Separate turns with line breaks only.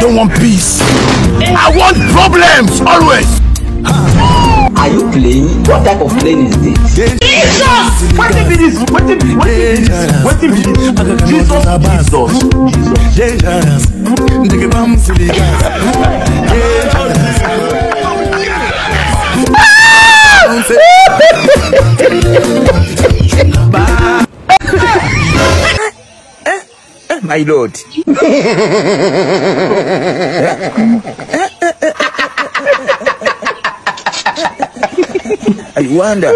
don't want peace. I want problems always.
Are you playing? What type of plane is this?
Jesus! What be this? What be this? What be this? Jesus, Jesus, Jesus.
My lord. I wonder.